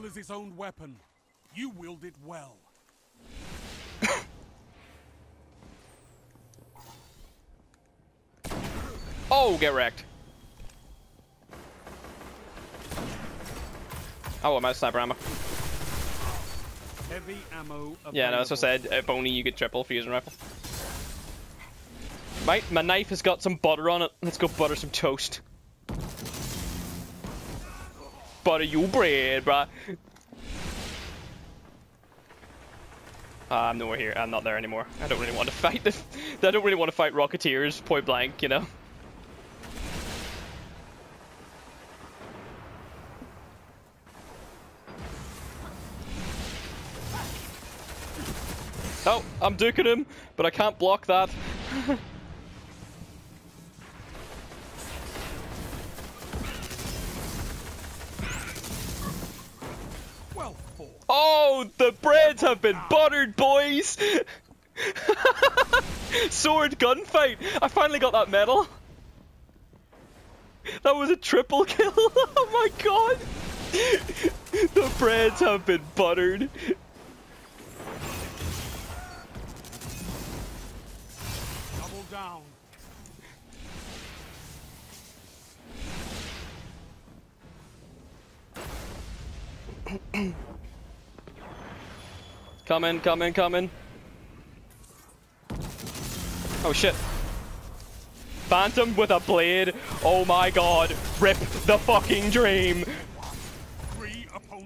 skill is its own weapon. You wield it well. Oh, get wrecked. Oh, I'm out of sniper ammo. Heavy ammo. Yeah, no, that's what I said. If only you could triple fusion rifle. My, my knife has got some butter on it. Let's go butter some toast. Butter your bread, bruh. Uh, I'm nowhere here. I'm not there anymore. I don't really want to fight the. I don't really want to fight Rocketeers point blank, you know. Oh, I'm duking him, but I can't block that. Oh, the breads have been buttered, boys! Sword gunfight! I finally got that medal! That was a triple kill! oh my god! the breads have been buttered! Double down. Coming, coming, coming. Oh shit. Phantom with a blade. Oh my god. Rip the fucking dream.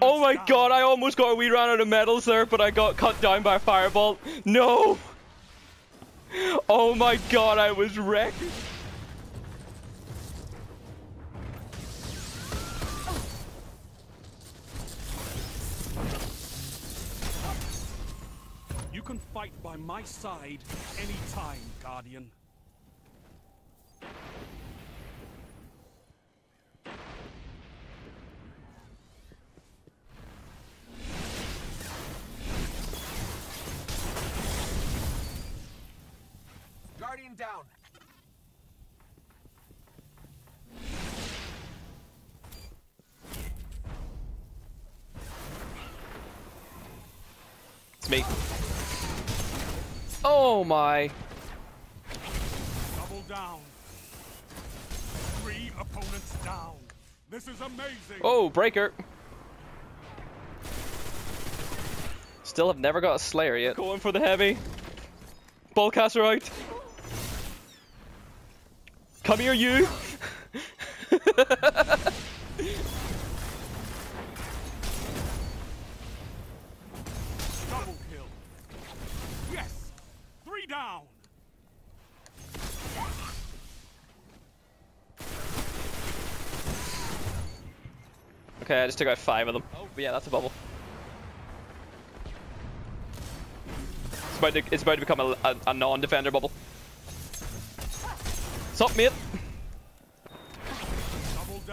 Oh my god, I almost got a wee run out of medals there, but I got cut down by a firebolt. No! Oh my god, I was wrecked. You can fight by my side anytime, Guardian. Guardian down. It's me. Oh my. Double down. Three opponents down. This is amazing. Oh, breaker. Still have never got a Slayer yet. Going for the heavy. Bolt Caster out. Come here, you. Double kill. Yes. Three down. Okay, I just took out five of them. Oh, yeah, that's a bubble. It's about to, it's about to become a, a, a non-defender bubble. Sup, mate?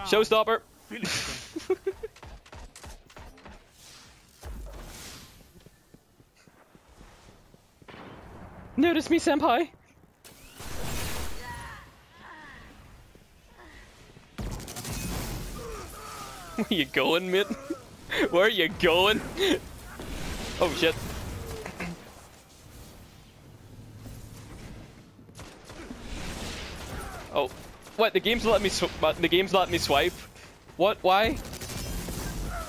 Showstopper. Notice me, senpai. Where you going, mate? Where are you going? Oh shit. Oh, what? The game's letting me the game's letting me swipe. What? Why?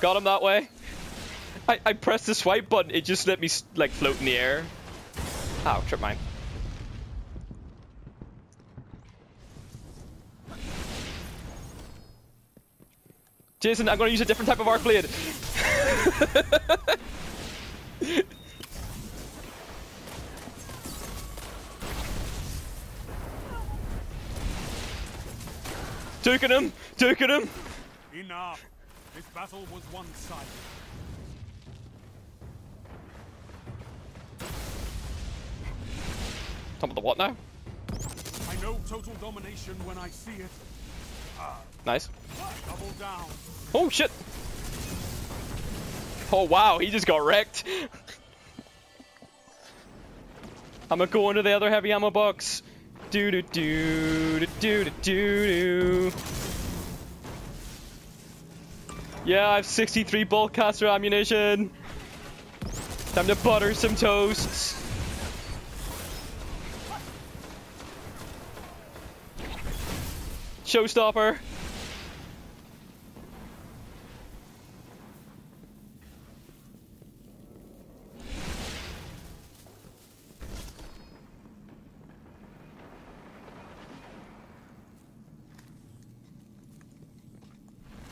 Got him that way. I I pressed the swipe button. It just let me like float in the air. Oh, trip mine. Jason, I'm gonna use a different type of arc blade. Duking him! Duking him! Enough. This battle was one-sided. Top of the what now? I know total domination when I see it. Nice. Oh shit! Oh wow, he just got wrecked. I'm gonna go into the other heavy ammo box. Do do do do do do do. Yeah, I have 63 bolt caster ammunition. Time to butter some toasts. Showstopper.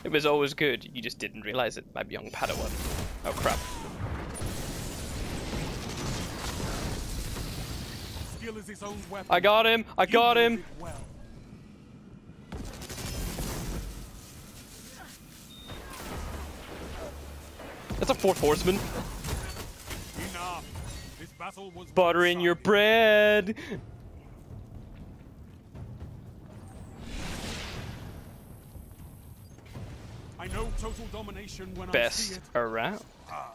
It was always good, you just didn't realize it, my young Padawan. Oh crap. Skill is his own weapon. I got him! I got him! That's a fourth horseman. Enough. This battle was Butter in your bread! I know total domination when I see Best it. around. Ah,